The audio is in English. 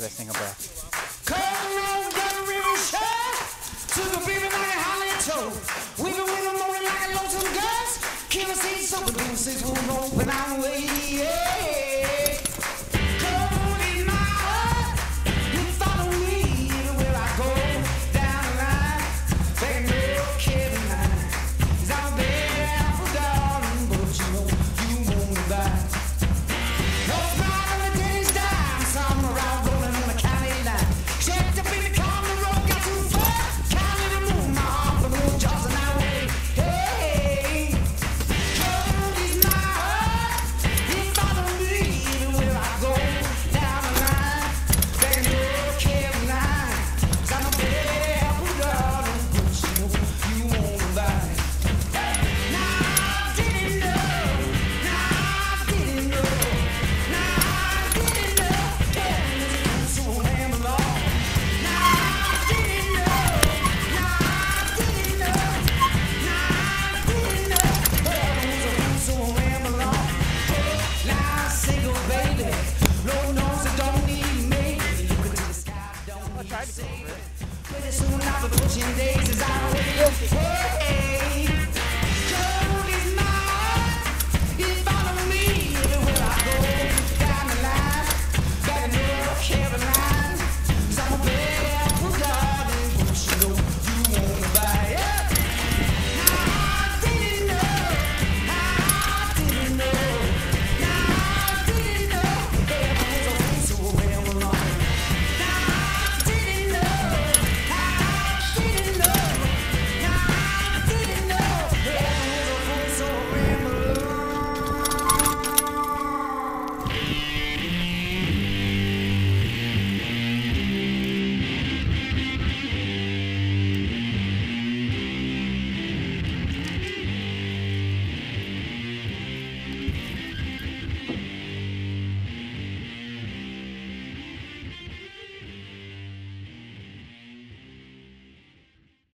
try that breath. Come on, young river shark, to the river like a holly toe. Weaving with a motor like a lonesome gust. Killing seeds, so the seeds will open our way. Yeah. over it.